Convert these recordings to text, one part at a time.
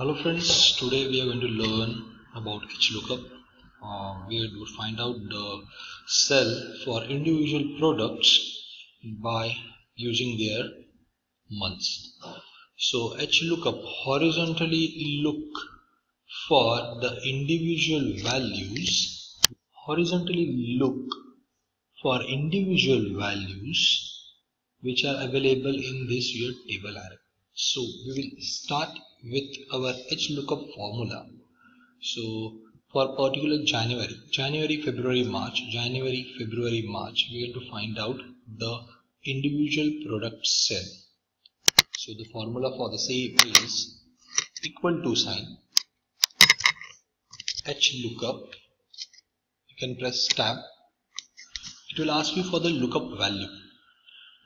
Hello friends, today we are going to learn about each HLOOKUP. Uh, we are going to find out the cell for individual products by using their months. So HLOOKUP horizontally look for the individual values, horizontally look for individual values which are available in this your table array. So we will start with our HLOOKUP formula. So for particular January, January, February, March, January, February, March, we have to find out the individual product cell. So the formula for the same is equal to sign HLOOKUP. You can press tab. It will ask you for the lookup value.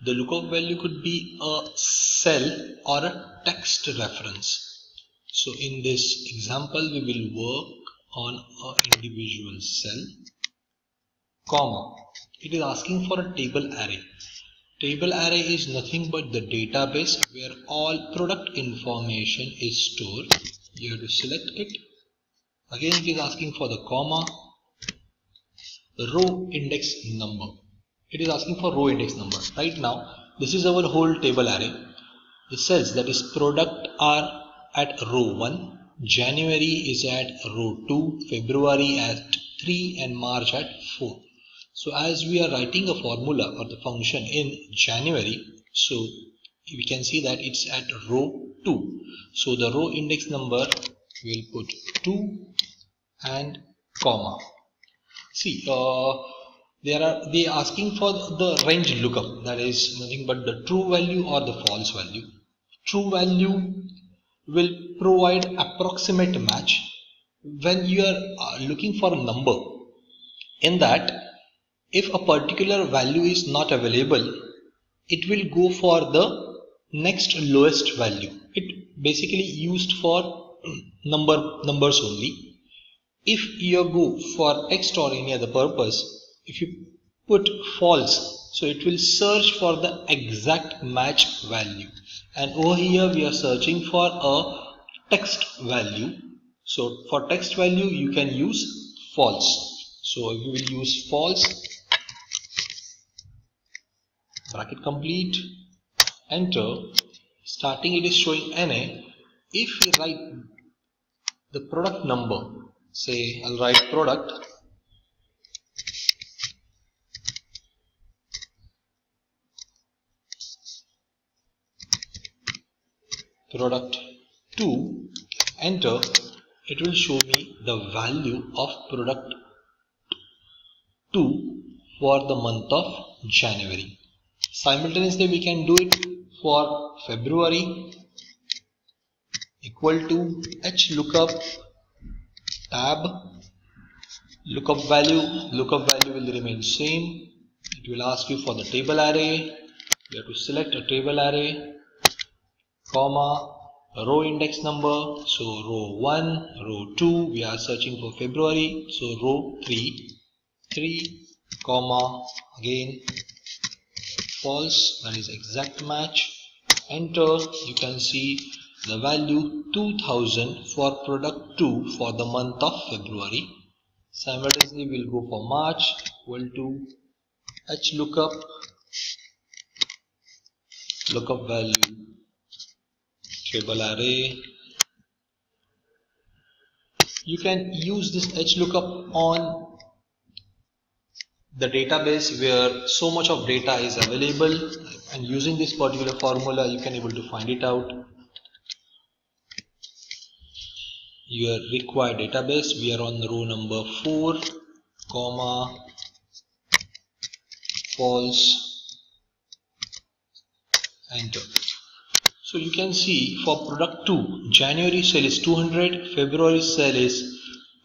The lookup value could be a cell or a text reference. So in this example we will work on an individual cell comma. It is asking for a table array. Table array is nothing but the database where all product information is stored. You have to select it. Again it is asking for the comma row index number it is asking for row index number. Right now this is our whole table array. The cells that is product are at row 1 January is at row 2 February at 3 and March at 4 so as we are writing a formula or the function in January so we can see that it's at row 2 so the row index number will put 2 and comma. See uh, they are they asking for the range lookup that is nothing but the true value or the false value. True value will provide approximate match when you are uh, looking for a number. In that if a particular value is not available it will go for the next lowest value. It basically used for number numbers only. If you go for text or any other purpose if you put false so it will search for the exact match value. And over here we are searching for a text value. So for text value you can use false. So you will use false bracket complete enter. Starting it is showing NA if we write the product number say I'll write product product 2 enter. It will show me the value of product 2 for the month of January. Simultaneously we can do it for February equal to h. Lookup tab. Lookup value lookup value will remain same. It will ask you for the table array. You have to select a table array comma row index number. So row 1 row 2 we are searching for February. So row 3 3 comma again false that is exact match. Enter you can see the value 2000 for product 2 for the month of February. Simultaneously we'll go for March equal to HLOOKUP. Lookup value table array you can use this HLOOKUP on the database where so much of data is available and using this particular formula you can able to find it out. Your required database we are on row number 4 comma false enter so you can see for product 2 January sale is 200 February sale is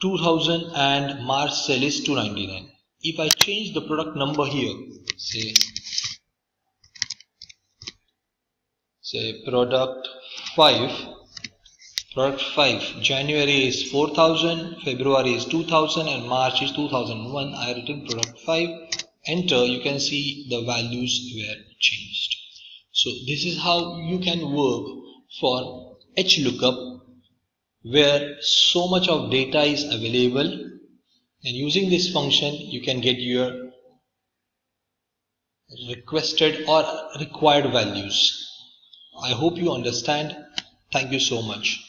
2000 and March sale is 299 if I change the product number here say say product 5 product 5 January is 4000 February is 2000 and March is 2001 I written product 5 enter. You can see the values were changed so this is how you can work for HLOOKUP where so much of data is available and using this function you can get your requested or required values. I hope you understand. Thank you so much.